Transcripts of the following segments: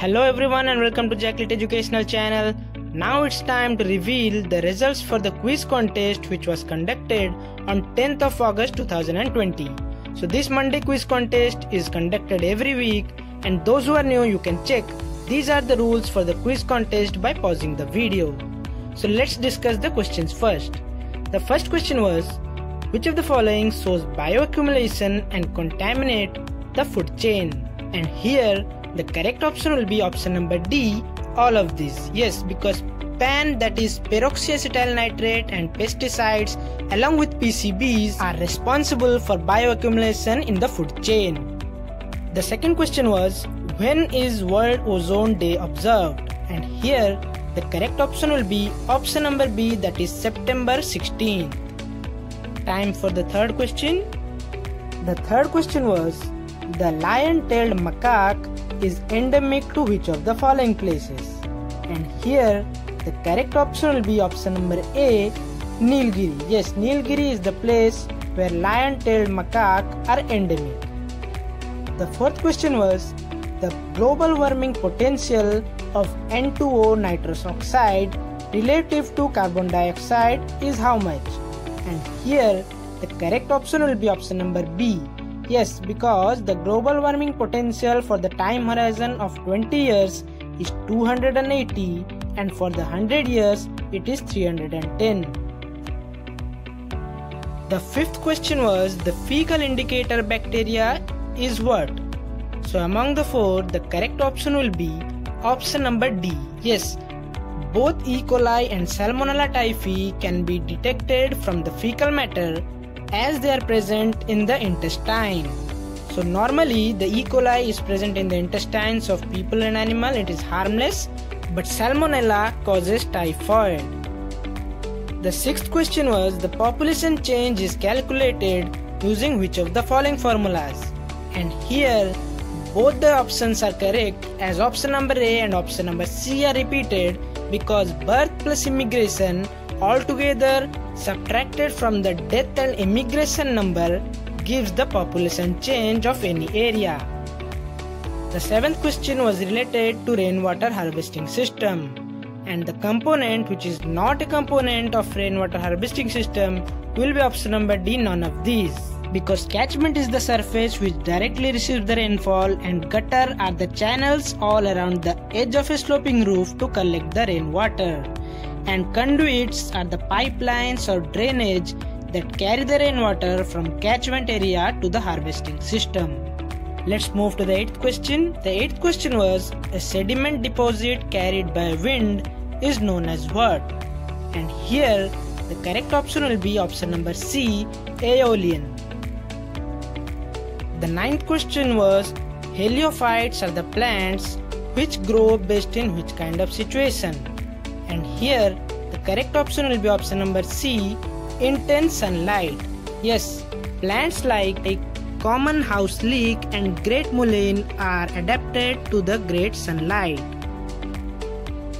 Hello everyone and welcome to ZakLiT Educational Channel. Now it's time to reveal the results for the quiz contest which was conducted on 10th of August 2020. So this Monday quiz contest is conducted every week and those who are new you can check these are the rules for the quiz contest by pausing the video. So let's discuss the questions first. The first question was which of the following shows bioaccumulation and contaminate the food chain? And here the correct option will be option number D, all of these. Yes, because PAN that is peroxyacetyl nitrate and pesticides along with PCBs are responsible for bioaccumulation in the food chain. The second question was when is World Ozone Day observed? And here the correct option will be option number B that is September 16. Time for the third question. The third question was the lion-tailed macaque is endemic to which of the following places? And here the correct option will be option number A Nilgiri. Yes, Nilgiri is the place where lion-tailed macaque are endemic. The fourth question was the global warming potential of N2O nitrous oxide relative to carbon dioxide is how much? And here the correct option will be option number B Yes, because the global warming potential for the time horizon of 20 years is 280 and for the 100 years it is 310. The fifth question was the fecal indicator bacteria is what? So among the four, the correct option will be option number D. Yes, both E. coli and Salmonella typhi can be detected from the fecal matter as they are present in the intestine. So normally the E. coli is present in the intestines of people and animal, it is harmless, but Salmonella causes typhoid. The sixth question was the population change is calculated using which of the following formulas? And here both the options are correct as option number A and option number C are repeated because birth plus immigration altogether subtracted from the death and immigration number gives the population change of any area. The seventh question was related to rainwater harvesting system and the component which is not a component of rainwater harvesting system will be option number D none of these because catchment is the surface which directly receives the rainfall and gutter are the channels all around the edge of a sloping roof to collect the rainwater and conduits are the pipelines or drainage that carry the rainwater from catchment area to the harvesting system. Let's move to the eighth question. The eighth question was a sediment deposit carried by wind is known as what? And here the correct option will be option number C, aeolian. The ninth question was heliophytes are the plants which grow best in which kind of situation? And here the correct option will be option number C intense sunlight. Yes, plants like a common house leek and great mullein are adapted to the great sunlight.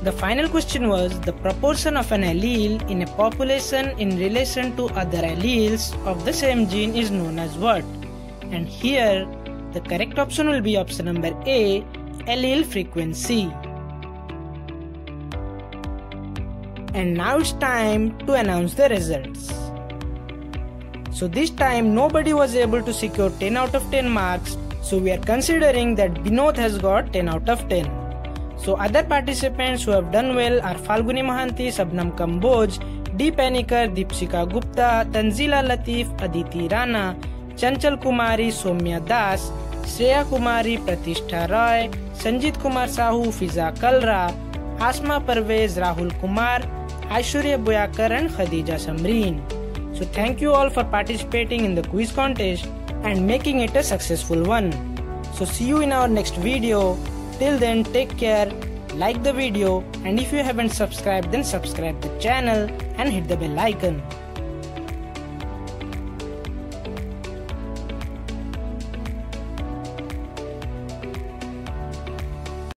The final question was the proportion of an allele in a population in relation to other alleles of the same gene is known as what? And here the correct option will be option number A allele frequency. And now it's time to announce the results. So this time nobody was able to secure 10 out of 10 marks so we are considering that Binod has got 10 out of 10. So other participants who have done well are Falguni Mahanti, Sabnam Kamboj, D. Panikar, Deepsika Gupta, Tanzila Latif, Aditi Rana, Chanchal Kumari, Somya Das, Shreya Kumari, Pratishtha Roy, Sanjit Kumar Sahu, Fiza Kalra, Asma Parvez, Rahul Kumar, Aishwarya Boyakar and Khadija Samreen. So thank you all for participating in the quiz contest and making it a successful one. So see you in our next video. Till then take care, like the video and if you haven't subscribed then subscribe the channel and hit the bell icon.